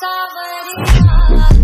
सावरिया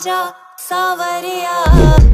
आजा सावरिया।